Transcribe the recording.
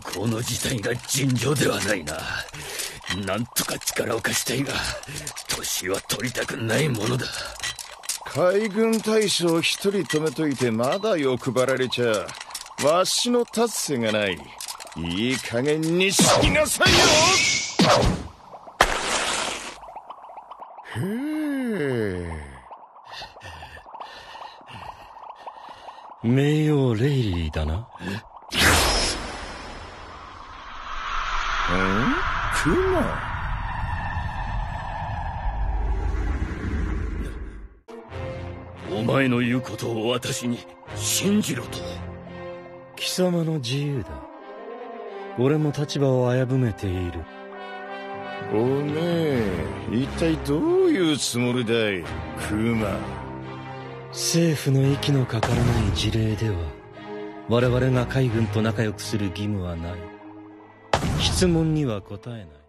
この事態が尋常ではないな。なんとか力を貸したいが、年は取りたくないものだ。海軍大将一人止めといてまだ欲張られちゃ、わしの達成がない。いい加減にしきなさいよへえ。名誉レイリーだな。んクマお前の言うことを私に信じろと。貴様の自由だ。俺も立場を危ぶめている。おめえ、一体どういうつもりだい、クマ。政府の息のかからない事例では我々が海軍と仲良くする義務はない質問には答えない。